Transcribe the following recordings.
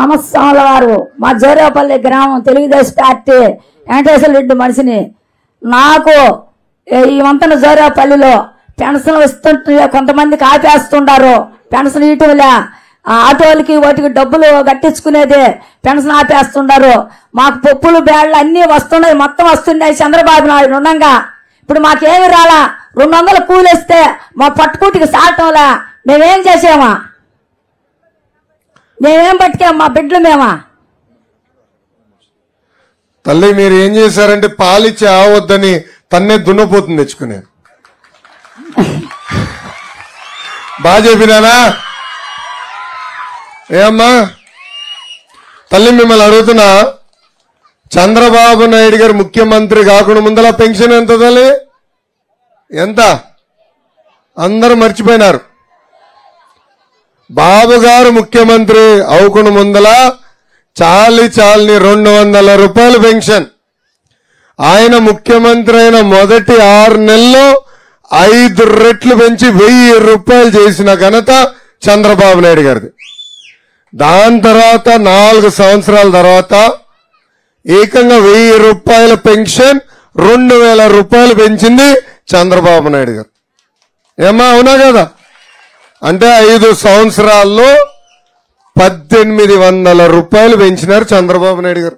నమస్కారం వారు మా జోరేపల్లి గ్రామం తెలుగుదేశం పార్టీ వెంకటేశ్వర రెడ్డి మనిషిని. నాకు ఈ వంతన జోరేపల్లిలో పెన్షన్ ఇస్తుంటే కొంతమందికి ఆపేస్తుంటారు. పెన్షన్ ఇటీవల ఆటోలకి వాటికి డబ్బులు కట్టించుకునేది పెన్షన్ ఆపేస్తుంటారు. మాకు పప్పులు బ్యాడ్లు అన్నీ వస్తున్నాయి. మొత్తం వస్తున్నాయి చంద్రబాబు నాయుడు ఉండగా ఇప్పుడు మాకేమి రాలా? రెండు వందలు కూలిస్తే మా పట్టుకూటికి సాటంలా మేమేం చేసామా? మేమేం పట్టుకాం మా బిడ్డలు మేమా? తల్లి మీరు ఏం చేశారంటే పాలిచ్చి ఆవద్దని తన్నే దున్నపోతుంది తెచ్చుకునే. బాగా చెప్పినానా? ఏమ్మా తల్లి మిమ్మల్ని అడుగుతున్నా. చంద్రబాబు నాయుడు గారు ముఖ్యమంత్రి కాకుండా ముందల పెన్షన్ ఎంత తల్లి? ఎంత? అందరూ మర్చిపోయినారు. బాబు గారు ముఖ్యమంత్రి అవుకుని ముందల చాలి చాలని రెండు వందల రూపాయలు పెన్షన్. ఆయన ముఖ్యమంత్రి అయిన మొదటి ఆరు నెలల్లో ఐదు రెట్లు పెంచి వెయ్యి రూపాయలు చేసిన ఘనత చంద్రబాబు నాయుడు గారిది. దాని తర్వాత నాలుగు సంవత్సరాల తర్వాత ఏకంగా వెయ్యి రూపాయల పెన్షన్ రెండు వేల రూపాయలు పెంచింది చంద్రబాబు నాయుడు గారు. ఏమా అవునా కదా? అంటే ఐదు సంవత్సరాల్లో పద్దెనిమిది వందల రూపాయలు పెంచినారు చంద్రబాబు నాయుడు గారు.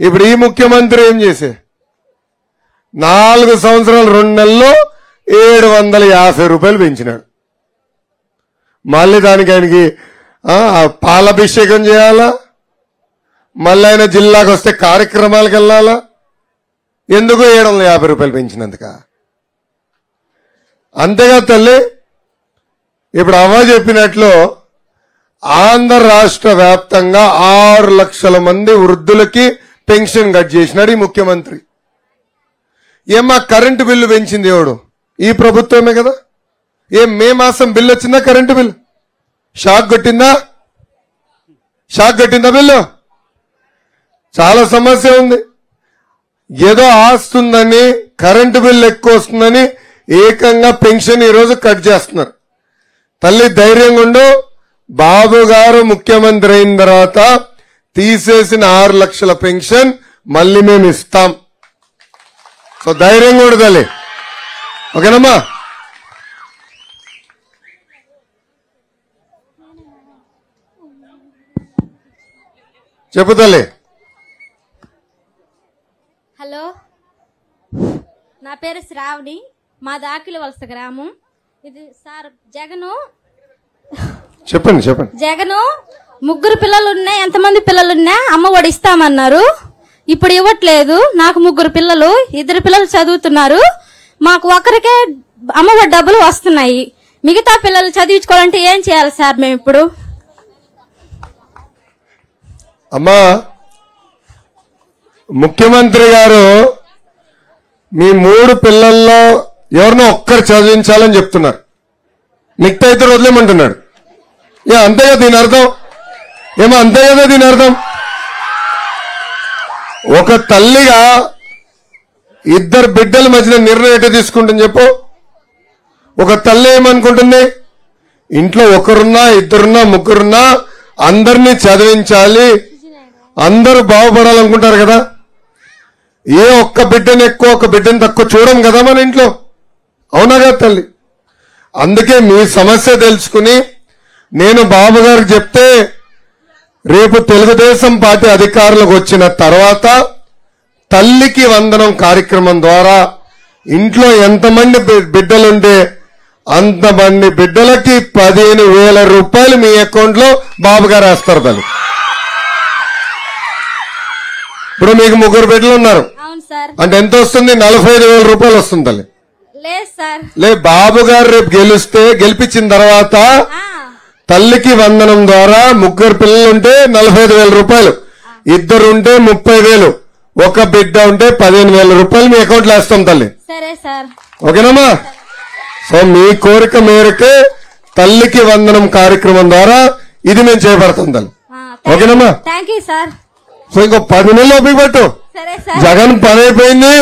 ఇప్పుడు ఈ ముఖ్యమంత్రి ఏం చేసే? నాలుగు సంవత్సరాలు రెండు నెలల్లో ఏడు వందల యాభై రూపాయలు పెంచినాడు మళ్ళీ దానికి ఆయనకి ఆ, పాలాభిషేకం చేయాలా? మళ్ళీ ఆయన జిల్లాకు వస్తే కార్యక్రమాలకు వెళ్ళాలా? ఎందుకు ఏడు వందల యాభై రూపాయలు పెంచినందుక? అంతేగా తల్లి ఇప్పుడు అమ్మ చెప్పినట్లు ఆంధ్ర రాష్ట్ర వ్యాప్తంగా ఆరు లక్షల మంది వృద్ధులకి పెన్షన్ కట్ చేసినాడు ఈ ముఖ్యమంత్రి. ఏమా కరెంటు బిల్లు పెంచింది ఎవడు? ఈ ప్రభుత్వమే కదా. ఏం మే మాసం బిల్లు వచ్చిందా కరెంటు బిల్లు? షాక్ కొట్టిందా? షాక్ కొట్టిందా బిల్లు? చాలా సమస్య ఉంది. ఏదో ఆస్తుందని కరెంటు బిల్లు ఎక్కువ వస్తుందని ఏకంగా పెన్షన్ ఈరోజు కట్ చేస్తున్నారు. తల్లి ధైర్యంగా ఉండు. బాబు గారు ముఖ్యమంత్రి అయిన తర్వాత తీసేసిన ఆరు లక్షల పెన్షన్ మళ్ళీ మేము ఇస్తాం. సో ధైర్యంగా ఉండు తల్లి. ఓకేనమ్మా? చెప్పు తల్లి. హలో నా పేరు శ్రావణి. మా దాకిలి వలస గ్రామం. ఇది సార్ జగను. చెప్పండి చెప్పండి. జగను ముగ్గురు పిల్లలు ఉన్నాయి ఎంతమంది పిల్లలు ఉన్నా అమ్మ ఒడి ఇస్తామన్నారు. ఇప్పుడు ఇవ్వట్లేదు నాకు ముగ్గురు పిల్లలు ఇద్దరు పిల్లలు చదువుతున్నారు. మాకు ఒకరికే అమ్మ ఒడి డబ్బులు వస్తున్నాయి. మిగతా పిల్లలు చదివించుకోవాలంటే ఏం చేయాలి సార్ మేము ఇప్పుడు? అమ్మా ముఖ్యమంత్రి గారు మీ మూడు పిల్లల్లో ఎవరినో ఒక్కరు చదివించాలని చెప్తున్నారు. మిగతా ఇద్దరు వదిలేమంటున్నాడు ఏ అంతే కదా దీని అర్థం? ఏమో అంతే కదా దీని అర్థం? ఒక తల్లిగా ఇద్దరు బిడ్డల మధ్యన నిర్ణయం ఎట్లా తీసుకుంటుంది చెప్పు. ఒక తల్లి ఏమనుకుంటుంది? ఇంట్లో ఒకరున్నా ఇద్దరున్నా ముగ్గురున్నా అందరినీ చదివించాలి. అందరూ బాగుపడాలనుకుంటారు కదా. ఏ ఒక్క బిడ్డని ఎక్కువ ఒక బిడ్డని తక్కువ చూడం కదా మన ఇంట్లో. అవునా కదా తల్లి? అందుకే మీ సమస్య తెలుసుకుని నేను బాబు గారికి చెప్తే రేపు తెలుగుదేశం పార్టీ అధికారులకు వచ్చిన తర్వాత తల్లికి వందనం కార్యక్రమం ద్వారా ఇంట్లో ఎంతమంది బి- బిడ్డలుంటే అంతమంది బిడ్డలకి పదిహేను వేల రూపాయలు మీ అకౌంట్లో బాబు గారు వేస్తారు తల్లి. ఇప్పుడు మీకు ముగ్గురు బిడ్డలు ఉన్నారు. అంటే ఎంత వస్తుంది? నలభై ఐదు వేల రూపాయలు వస్తుంది తల్లి. లే బాబు గారు రేపు గెలిస్తే గెలిపించిన తర్వాత తల్లికి వందనం ద్వారా ముగ్గురు పిల్లలు ఉంటే నలభై ఐదు వేల రూపాయలు. ఇద్దరు ఉంటే ముప్పై వేలు ఒక బిడ్డ ఉంటే పదిహేను వేల రూపాయలు మీ అకౌంట్లో వేస్తాం తల్లి. ఓకేనమ్మా? సో మీ కోరిక మేరకే తల్లికి వందనం కార్యక్రమం ద్వారా ఇది మేము చేపడతాం తల్లి. ఓకేనమ్మా? సో ఇంకో పది నెలలు ఓపిక పట్టు. సరే సార్. జగన్ పని అయిపోయింది.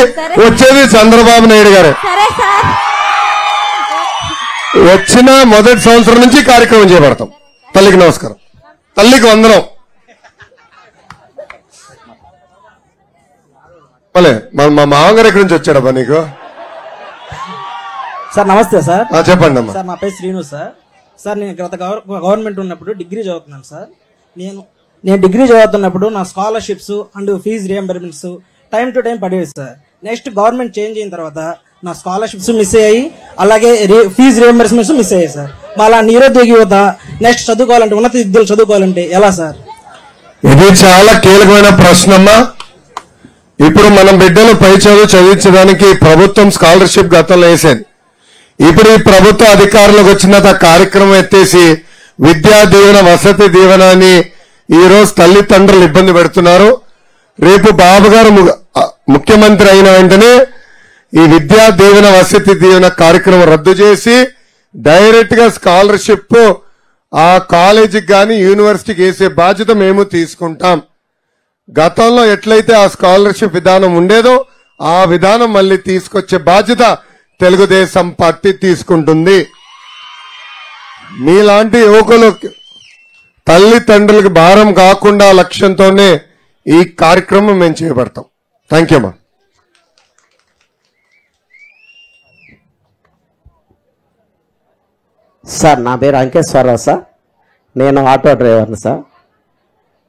వచ్చేది చంద్రబాబు నాయుడు గారు. వచ్చిన మొదటి సంవత్సరం నుంచి కార్యక్రమం చేపడతాం. తల్లికి నమస్కారం. తల్లికి వందనం. మళ్ళీ మా మా మామగారు ఎక్కడి నుంచి వచ్చాడబ్బా నీకు? సార్ నమస్తే సార్. చెప్పండి సార్ నా పేరు శ్రీను సార్. సార్ నేను గత గవర్నమెంట్ ఉన్నప్పుడు డిగ్రీ చదువుతున్నాను సార్. నేను నేను డిగ్రీ చదువుతున్నప్పుడు నా scholarships and fee reimbursements time to time పడేవి sir. Next government change అయిన తర్వాత నా స్కాలర్షిప్స్ మిస్ అయ్యాయి అలాగే ఫీజు రియంబర్స్మెంట్స్ మిస్ అయ్యాయి సార్ మళ్ళా నిరుద్యోగ యువత నెక్స్ట్ చదువుకోవాలంటే ఉన్నత విద్యలు చదువుకోవాలంటే ఎలా సార్ ఇది చాలా కీలకమైన ప్రశ్న అమ్మా ఇప్పుడు మనం బిడ్డలు పై చదువు చదివించడానికి ప్రభుత్వం స్కాలర్షిప్ గతంలో వేసేది. ఇప్పుడు ఈ ప్రభుత్వ అధికారులకు వచ్చిన కార్యక్రమం ఎత్తేసి విద్యా దీవెన వసతి దీవెన అని ఈ రోజు తల్లిదండ్రులు ఇబ్బంది పెడుతున్నారు. రేపు బాబు గారు ముఖ్యమంత్రి అయిన వెంటనే ఈ విద్యా దీవెన వసతి దీవెన కార్యక్రమం రద్దు చేసి డైరెక్ట్గా స్కాలర్షిప్ ఆ కాలేజీకి కానీ యూనివర్సిటీకి వేసే బాధ్యత మేము తీసుకుంటాం. గతంలో ఎట్లయితే ఆ స్కాలర్షిప్ విధానం ఉండేదో ఆ విధానం మళ్ళీ తీసుకొచ్చే బాధ్యత తెలుగుదేశం పార్టీ తీసుకుంటుంది. మీలాంటి యువకులు తల్లిదండ్రులకు భారం కాకుండా లక్ష్యంతోనే ఈ కార్యక్రమం మేము చేపడతాం. థ్యాంక్ యూ అమ్మా. సార్ నా పేరు అంకేశ్వరరావు సార్. నేను ఆటో డ్రైవర్ని సార్.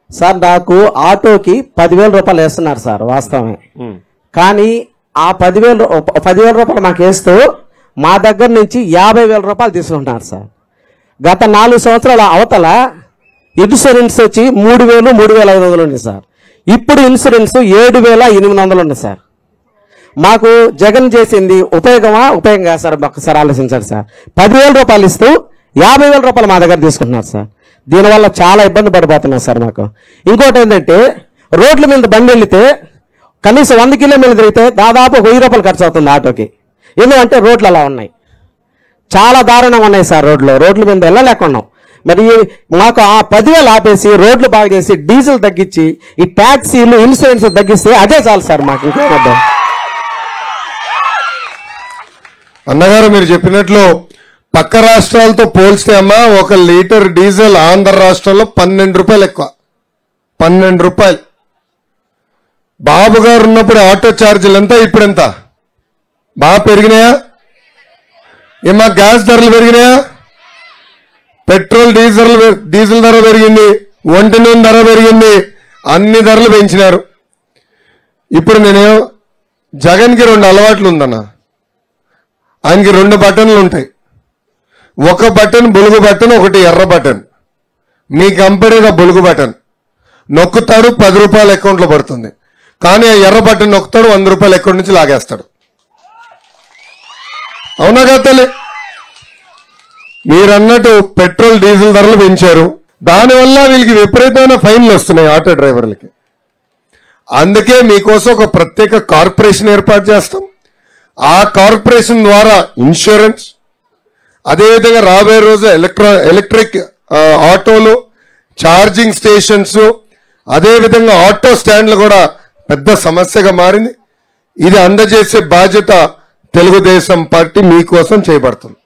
సార్ నాకు ఆటోకి పదివేల రూపాయలు వేస్తున్నారు సార్ వాస్తవమే. కానీ ఆ పదివేల పదివేల రూపాయలు మాకు వేస్తూ మా దగ్గర నుంచి యాభై వేల రూపాయలు తీసుకుంటున్నారు సార్. గత నాలుగు సంవత్సరాల అవతల ఇన్సూరెన్స్ వచ్చి మూడు వేలు మూడు వేల ఐదు వందలు ఉంది సార్. ఇప్పుడు ఇన్సూరెన్స్ ఏడు వేల ఎనిమిది వందలు ఉంది సార్. మాకు జగన్ చేసింది ఉపయోగమా? ఉపయోగం కాదు సార్ ఒక్కసారి ఆలోచించాలి సార్. పదివేల రూపాయలు ఇస్తూ యాభై వేల రూపాయలు మా దగ్గర తీసుకుంటున్నారు సార్. దీనివల్ల చాలా ఇబ్బంది పడిపోతున్నాం సార్ మాకు. ఇంకోటి ఏంటంటే రోడ్ల మీద బండి వెళితే కనీసం వంద కిలోమీటర్లు తిరిగితే దాదాపు వెయ్యి రూపాయలు ఖర్చు అవుతుంది ఆటోకి. ఎందుకంటే రోడ్లు అలా ఉన్నాయి. చాలా దారుణంగా ఉన్నాయి సార్ రోడ్లు. రోడ్ల మీద వెళ్ళలేకున్నాం. మరి మాకు ఆ పదివేలు ఆపేసి రోడ్లు బాగా చేసి డీజిల్ తగ్గించి ఈ ట్యాక్సీలు ఇన్సూరెన్స్ తగ్గిస్తే అదే చాలు సార్ మాకు. ఇంకా అన్నగారు మీరు చెప్పినట్లు పక్క రాష్ట్రాలతో పోల్స్తే అమ్మా ఒక లీటర్ డీజిల్ ఆంధ్ర రాష్ట్రంలో పన్నెండు రూపాయలు ఎక్కువ. పన్నెండు రూపాయలు. బాబు గారు ఉన్నప్పుడు ఆటో ఛార్జీలు ఎంత ఇప్పుడు ఎంత? బాగా పెరిగినాయా? ఏమా గ్యాస్ ధరలు పెరిగినాయా? పెట్రోల్ డీజిల్ డీజిల్ ధర పెరిగింది ఒంటి నూనె ధర పెరిగింది అన్ని ధరలు పెంచినారు. ఇప్పుడు నేను జగన్కి రెండు అలవాట్లు ఉందన్నా. ఆయనకి రెండు బటన్లు ఉంటాయి. ఒక బటన్ బులుగు బటన్ ఒకటి ఎర్ర బటన్. మీ కంపెనీలో బులుగు బటన్. నొక్కుతాడు పది రూపాయల అకౌంట్లో పడుతుంది. కానీ ఆ ఎర్ర బటన్ నొక్కుతాడు వంద రూపాయల అకౌంట్ నుంచి లాగేస్తాడు. అవునా కదా మీరన్నట్టు పెట్రోల్ డీజిల్ ధరలు పెంచారు. దానివల్ల వీళ్ళకి విపరీతమైన ఫైన్లు వస్తున్నాయి ఆటో డ్రైవర్లకి. అందుకే మీకోసం ఒక ప్రత్యేక కార్పొరేషన్ ఏర్పాటు చేస్తాం. ఆ కార్పొరేషన్ ద్వారా ఇన్సూరెన్స్ అదేవిధంగా రాబోయే రోజు ఎలక్ట్రా ఎలక్ట్రిక్ ఆటోలు ఛార్జింగ్ స్టేషన్స్ అదేవిధంగా ఆటో స్టాండ్లు కూడా పెద్ద సమస్యగా మారింది. ఇది అందజేసే బాధ్యత తెలుగుదేశం పార్టీ మీకోసం చేయబడుతుంది